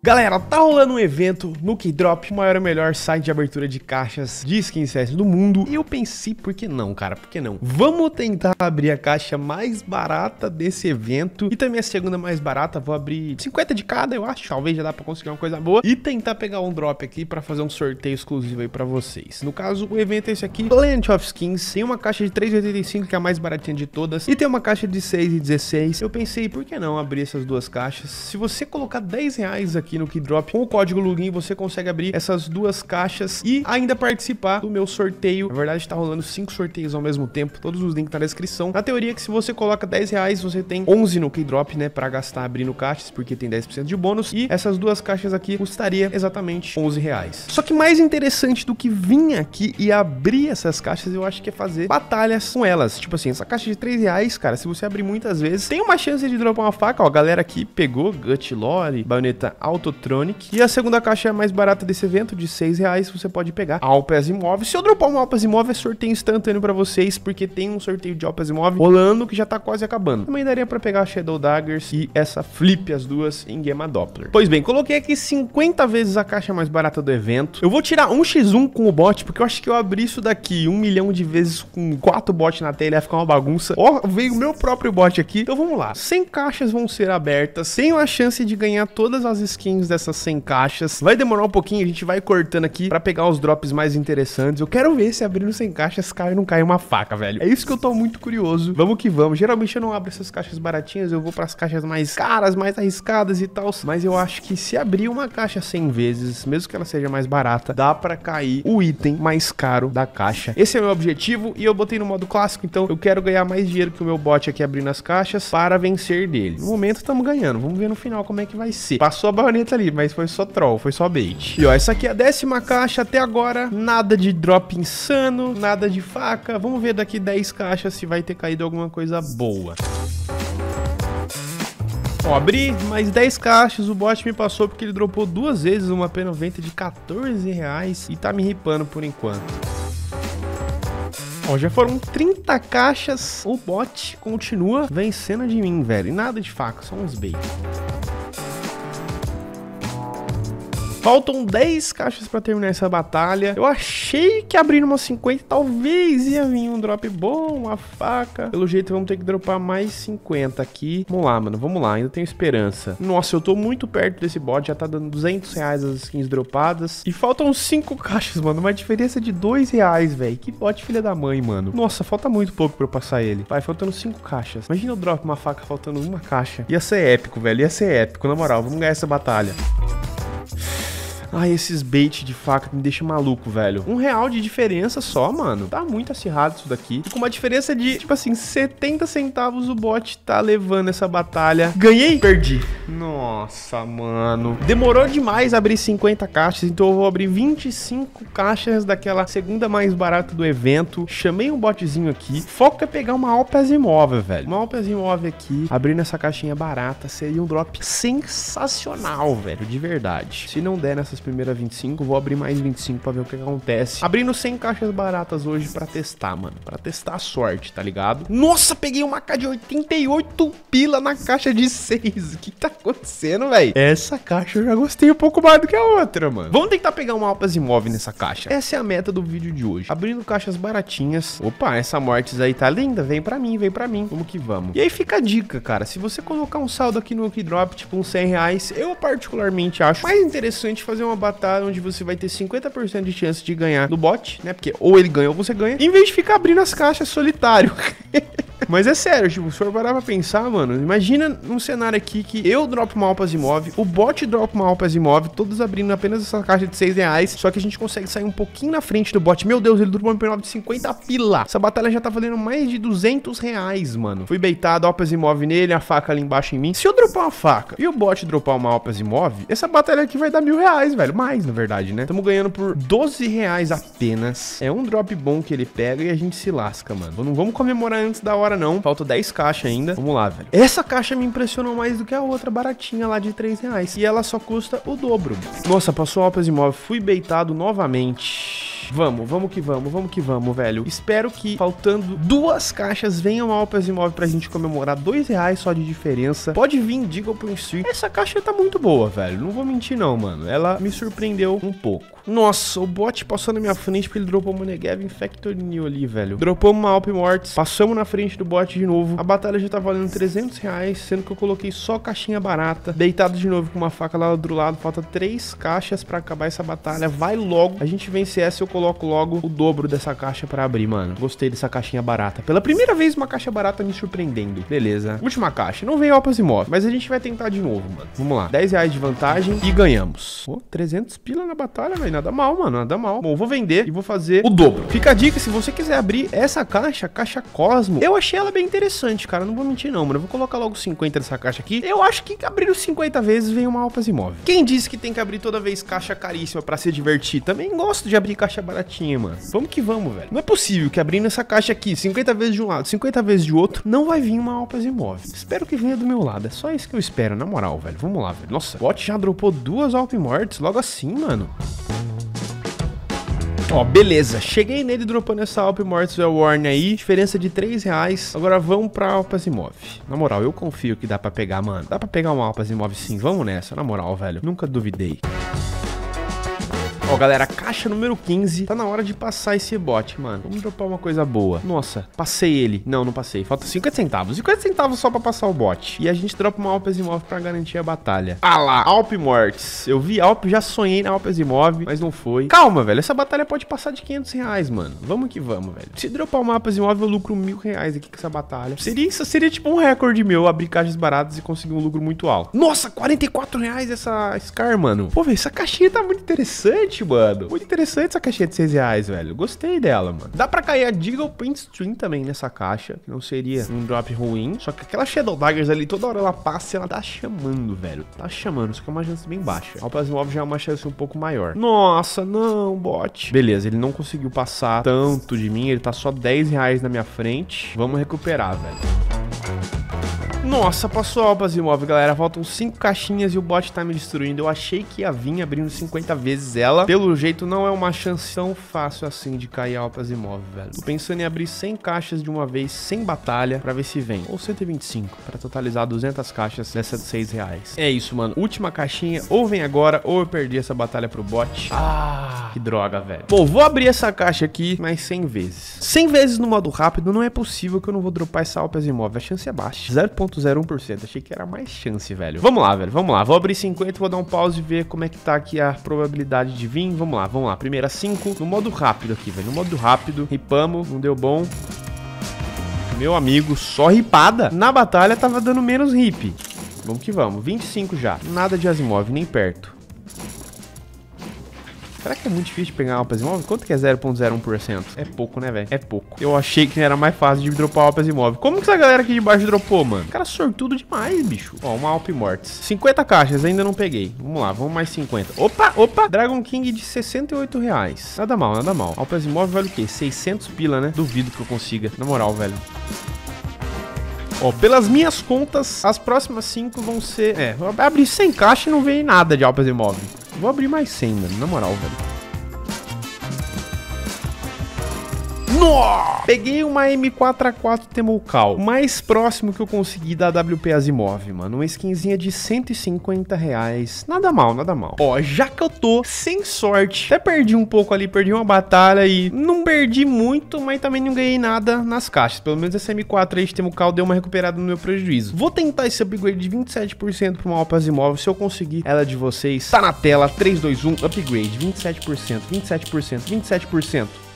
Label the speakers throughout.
Speaker 1: Galera, tá rolando um evento no Keydrop, o maior e melhor site de abertura de caixas de skin CS do mundo. E eu pensei, por que não, cara? Por que não? Vamos tentar abrir a caixa mais barata desse evento. E também a segunda mais barata, vou abrir 50 de cada, eu acho. Talvez já dá pra conseguir uma coisa boa. E tentar pegar um drop aqui pra fazer um sorteio exclusivo aí pra vocês. No caso, o evento é esse aqui, Planet of Skins. Tem uma caixa de 3,85, que é a mais baratinha de todas. E tem uma caixa de 6,16. Eu pensei, por que não abrir essas duas caixas? Se você colocar 10 reais aqui aqui no Keydrop. Com o código LUGIN você consegue abrir essas duas caixas e ainda participar do meu sorteio. Na verdade, está rolando cinco sorteios ao mesmo tempo. Todos os links na descrição. Na teoria que se você coloca 10 reais, você tem 11 no Keydrop, né? Pra gastar abrindo caixas, porque tem 10% de bônus. E essas duas caixas aqui custaria exatamente 11 reais. Só que mais interessante do que vir aqui e abrir essas caixas, eu acho que é fazer batalhas com elas. Tipo assim, essa caixa de 3 reais, cara, se você abrir muitas vezes, tem uma chance de dropar uma faca. Ó, a galera aqui pegou Gut Lore, baioneta Auto Autotronic. E a segunda caixa é mais barata desse evento, de 6 reais, você pode pegar Alpes Imóvel. Se eu dropar uma Alpes Imóvel, é sorteio instantâneo pra vocês, porque tem um sorteio de Alpes Imóvel rolando que já tá quase acabando. Também daria pra pegar a Shadow Daggers e essa Flip, as duas, em Gema Doppler. Pois bem, coloquei aqui 50 vezes a caixa mais barata do evento. Eu vou tirar um x1 com o bot, porque eu acho que eu abri isso daqui um milhão de vezes com quatro bots na tela, ia ficar uma bagunça. Ó, oh, veio o meu próprio bot aqui. Então vamos lá. 100 caixas vão ser abertas. Tenho a chance de ganhar todas as skins dessas 100 caixas. Vai demorar um pouquinho, a gente vai cortando aqui pra pegar os drops mais interessantes. Eu quero ver se abrindo 100 caixas cai ou não cai uma faca, velho. É isso que eu tô muito curioso. Vamos que vamos. Geralmente eu não abro essas caixas baratinhas, eu vou pras caixas mais caras, mais arriscadas e tal. Mas eu acho que se abrir uma caixa 100 vezes, mesmo que ela seja mais barata, dá pra cair o item mais caro da caixa. Esse é o meu objetivo e eu botei no modo clássico, então eu quero ganhar mais dinheiro que o meu bot aqui abrindo as caixas para vencer dele. No momento estamos ganhando, vamos ver no final como é que vai ser. Passou a baioneta ali, mas foi só troll, foi só bait. E ó, essa aqui é a décima caixa até agora, nada de drop insano, nada de faca. Vamos ver daqui 10 caixas se vai ter caído alguma coisa boa. Ó, abri mais 10 caixas, o bot me passou porque ele dropou duas vezes uma P90 de 14 reais e tá me ripando por enquanto. Ó, já foram 30 caixas, o bot continua vencendo de mim, velho. E nada de faca, só uns bait. Faltam 10 caixas pra terminar essa batalha. Eu achei que abrindo umas 50 talvez ia vir um drop bom, uma faca. Pelo jeito vamos ter que dropar mais 50 aqui. Vamos lá, mano, vamos lá, ainda tenho esperança. Nossa, eu tô muito perto desse bot, já tá dando 200 reais as skins dropadas. E faltam 5 caixas, mano, uma diferença de 2 reais, velho. Que bot filha da mãe, mano. Nossa, falta muito pouco pra eu passar ele. Vai, faltando 5 caixas. Imagina eu drop uma faca faltando uma caixa. Ia ser épico, velho, ia ser épico. Na moral, vamos ganhar essa batalha. Ai, esses bait de faca me deixam maluco, velho. Um real de diferença só, mano. Tá muito acirrado isso daqui. com uma diferença de, tipo assim, 70 centavos o bot tá levando essa batalha. Ganhei? Perdi. Nossa, mano. Demorou demais abrir 50 caixas, então eu vou abrir 25 caixas daquela segunda mais barata do evento. Chamei um botzinho aqui. Foco é pegar uma Alpes imóvel, velho. Uma Alpes imóvel aqui, abrindo essa caixinha barata, seria um drop sensacional, velho, de verdade. Se não der nessas primeiras 25, vou abrir mais 25 pra ver o que acontece. Abrindo 100 caixas baratas hoje pra testar, mano. Pra testar a sorte, tá ligado? Nossa, peguei uma K de 88 pila na caixa de 6. O que tá acontecendo, velho? Essa caixa eu já gostei um pouco mais do que a outra, mano. Vamos tentar pegar uma Alpas Imóvel nessa caixa. Essa é a meta do vídeo de hoje. Abrindo caixas baratinhas. Opa, essa Mortis aí tá linda. Vem pra mim, vem pra mim. Vamos que vamos. E aí fica a dica, cara. Se você colocar um saldo aqui no Keydrop, tipo uns 100 reais, eu particularmente acho mais interessante fazer uma batalha onde você vai ter 50% de chance de ganhar no bot, né? Porque ou ele ganha ou você ganha, em vez de ficar abrindo as caixas solitário. Mas é sério, tipo, se for parar pra pensar, mano, imagina um cenário aqui que eu dropo uma Alpas Imóvel, o bot dropa uma Alpas Imóvel, todos abrindo apenas essa caixa de 6 reais, só que a gente consegue sair um pouquinho na frente do bot. Meu Deus, ele dropou um P9 de 50 pila. Essa batalha já tá valendo mais de 200 reais, mano. Fui beitado, Alpas Imóvel nele, a faca ali embaixo em mim. Se eu dropar uma faca e o bot dropar uma Alpas Imóvel, essa batalha aqui vai dar mil reais, velho. Mais, na verdade, né? Tamo ganhando por 12 reais apenas. É um drop bom que ele pega e a gente se lasca, mano. Não vamos comemorar antes da hora, não. Falta 10 caixas ainda. Vamos lá, velho. Essa caixa me impressionou mais do que a outra baratinha lá de 3 reais. E ela só custa o dobro. Nossa, passou Alpas Imóvel. Fui beitado novamente. Vamos, vamos que vamos, vamos que vamos, velho. Espero que, faltando duas caixas, venha uma Alpes Imóvel pra gente comemorar dois reais só de diferença. Pode vir, diga pro Street. Essa caixa tá muito boa, velho. Não vou mentir não, mano. Ela me surpreendeu um pouco. Nossa, o bot passou na minha frente porque ele dropou uma Negev Infector New ali, velho. Dropou uma Alp Mortis, passamos na frente do bot de novo. A batalha já tá valendo 300 reais, sendo que eu coloquei só caixinha barata. Deitado de novo com uma faca lá do lado. Falta três caixas pra acabar essa batalha. Vai logo. A gente vence essa, eu coloco logo o dobro dessa caixa pra abrir, mano. Gostei dessa caixinha barata. Pela primeira vez, uma caixa barata me surpreendendo. Beleza. Última caixa. Não veio Alpas Imóvel, mas a gente vai tentar de novo, mano. Vamos lá. 10 reais de vantagem e ganhamos. Pô, 300 pila na batalha, velho. Nada mal, mano. Nada mal. Bom, vou vender e vou fazer o dobro. Fica a dica, se você quiser abrir essa caixa, caixa Cosmo, eu achei ela bem interessante, cara. Não vou mentir não, mano. Eu vou colocar logo 50 nessa caixa aqui. Eu acho que abrir os 50 vezes vem uma Alpas Imóvel. Quem disse que tem que abrir toda vez caixa caríssima pra se divertir? Também gosto de abrir caixa baratinha, mano. Vamos que vamos, velho. Não é possível que abrindo essa caixa aqui, 50 vezes de um lado, 50 vezes de outro, não vai vir uma Alpas Imóvel. Espero que venha do meu lado. É só isso que eu espero, na moral, velho. Vamos lá, velho. Nossa, o bot já dropou duas Alp Mortes logo assim, mano. Ó, beleza. Cheguei nele dropando essa Alp Mortis Warn aí. Diferença de 3 reais. Agora vamos pra Alpas Imóvel. Na moral, eu confio que dá pra pegar, mano. Dá pra pegar uma Alpas Imóvel sim. Vamos nessa, na moral, velho. Nunca duvidei. Ó, galera, caixa número 15. Tá na hora de passar esse bot, mano. Vamos dropar uma coisa boa. Nossa, passei ele. Não, não passei. Falta 50 centavos. 50 centavos só pra passar o bot. E a gente dropa uma Alpes Imóvel pra garantir a batalha. Ah lá, Alp Mortis. Eu vi Alp, já sonhei na Alpes Imóvel, mas não foi. Calma, velho. Essa batalha pode passar de 500 reais, mano. Vamos que vamos, velho. Se dropar uma Alpes Imóvel, eu lucro mil reais aqui com essa batalha. Seria isso, seria tipo um recorde meu, abrir caixas baratas e conseguir um lucro muito alto. Nossa, 44 reais essa Scar, mano. Pô, velho, essa caixinha tá muito interessante, mano. Muito interessante essa caixinha de 6 reais, velho. Gostei dela, mano. Dá pra cair a Deagle Print Stream também nessa caixa, que não seria um drop ruim. Só que aquela Shadow Daggers ali, toda hora ela passa e ela tá chamando, velho. Tá chamando, só que é uma chance bem baixa. O Plasmov já é uma chance um pouco maior. Nossa, não, bot. Beleza, ele não conseguiu passar tanto de mim, ele tá só 10 reais na minha frente. Vamos recuperar, velho. Nossa, passou Albas Imóvel, galera. Faltam 5 caixinhas e o bot tá me destruindo. Eu achei que ia vir abrindo 50 vezes ela. Pelo jeito, não é uma chance tão fácil assim de cair Alpas Imóvel, velho. Tô pensando em abrir 100 caixas de uma vez, sem batalha, pra ver se vem. Ou 125, pra totalizar 200 caixas dessa de 6 reais. É isso, mano. Última caixinha. Ou vem agora, ou eu perdi essa batalha pro bot. Ah, que droga, velho. Bom, vou abrir essa caixa aqui mais 100 vezes. 100 vezes no modo rápido, não é possível que eu não vou dropar essa Alpas Imóvel. A chance é baixa. 0.0 0,01%. Achei que era mais chance, velho. Vamos lá, velho. Vamos lá. Vou abrir 50, vou dar um pause e ver como é que tá aqui a probabilidade de vir. Vamos lá, vamos lá. Primeira 5. No modo rápido aqui, velho. No modo rápido. Ripamos. Não deu bom. Meu amigo, só ripada. Na batalha tava dando menos hip. Vamos que vamos. 25 já. Nada de Asimov, nem perto. Será que é muito difícil de pegar Alpas Imóvel? Quanto que é 0.01%? É pouco, né, velho? É pouco. Eu achei que era mais fácil de dropar Alpas Imóvel. Como que essa galera aqui de baixo dropou, mano? Cara, sortudo demais, bicho. Ó, uma Alp Mortis. 50 caixas, ainda não peguei. Vamos lá, vamos mais 50. Opa, opa! Dragon King de 68 reais. Nada mal, nada mal. Alpas Imóvel vale o quê? 600 pila, né? Duvido que eu consiga. Na moral, velho. Ó, pelas minhas contas, as próximas 5 vão ser... É, abrir 100 caixas e não veio nada de Alpas Imóvel. Vou abrir mais 100, mano. Na moral, velho. Nossa! Peguei uma M4A4 Temucal, o mais próximo que eu consegui da WP Asimov, mano. Uma skinzinha de 150 reais. Nada mal, nada mal. Ó, já que eu tô sem sorte, até perdi um pouco ali, perdi uma batalha e não perdi muito, mas também não ganhei nada nas caixas. Pelo menos essa M4 aí de Temucal deu uma recuperada no meu prejuízo. Vou tentar esse upgrade de 27% para uma Alpa Asimov. Se eu conseguir ela de vocês, tá na tela. 3, 2, 1, upgrade. 27%, 27%, 27%.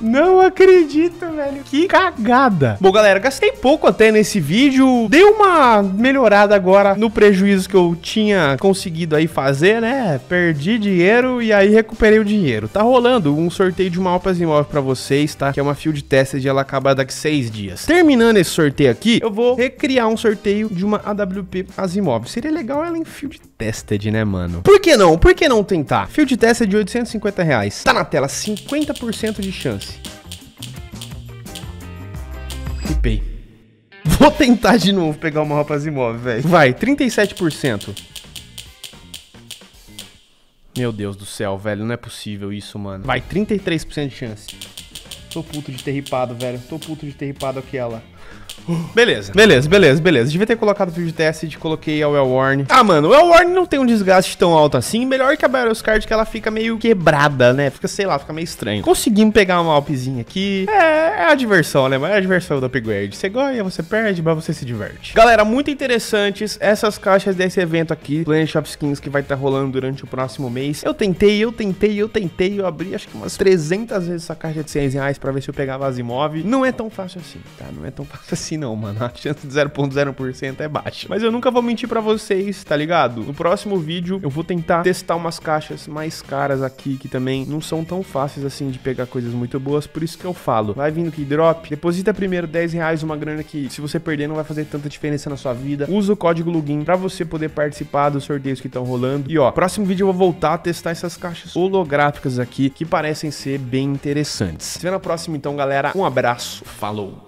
Speaker 1: Não acredito, velho. Que cagada. Bom, galera, gastei pouco até nesse vídeo. Dei uma melhorada agora no prejuízo que eu tinha conseguido aí fazer, né? Perdi dinheiro e aí recuperei o dinheiro. Tá rolando um sorteio de uma Alpas Imóvel pra vocês, tá? Que é uma field tested e ela acaba daqui seis dias. Terminando esse sorteio aqui, eu vou recriar um sorteio de uma AWP Asimov. Seria legal ela em field tested, né, mano? Por que não? Por que não tentar? Field tested de 850 reais. Tá na tela, 50% de chance. Ripei. Vou tentar de novo pegar uma roupa imóvel, velho. Vai, 37%. Meu Deus do céu, velho, não é possível isso, mano. Vai, 33% de chance. Tô puto de ter ripado, velho. Tô puto de ter ripado aquela. Beleza, beleza, beleza, beleza. Devia ter colocado o teste e coloquei a Wellworn. Ah, mano, o Wellworn não tem um desgaste tão alto assim. Melhor que a Barrels Card que ela fica meio quebrada, né? Fica, sei lá, fica meio estranho. Conseguimos pegar uma Alpzinha aqui. É, é a diversão, né? Mas é a diversão do upgrade. Você ganha, você perde, mas você se diverte. Galera, muito interessantes essas caixas desse evento aqui. Planet of Skins que vai estar tá rolando durante o próximo mês. Eu tentei, eu tentei, eu tentei. Eu abri acho que umas 300 vezes essa caixa de 100 reais pra ver se eu pegava as imóveis. Não é tão fácil assim, tá? Não é tão fácil assim não, mano. A chance de 0.0% é baixa. Mas eu nunca vou mentir pra vocês, tá ligado? No próximo vídeo eu vou tentar testar umas caixas mais caras aqui, que também não são tão fáceis assim de pegar coisas muito boas, por isso que eu falo. Vai vindo que drop, deposita primeiro 10 reais, uma grana que se você perder não vai fazer tanta diferença na sua vida. Usa o código login pra você poder participar dos sorteios que estão rolando. E ó, próximo vídeo eu vou voltar a testar essas caixas holográficas aqui, que parecem ser bem interessantes. Se vê na próxima então, galera. Um abraço, falou!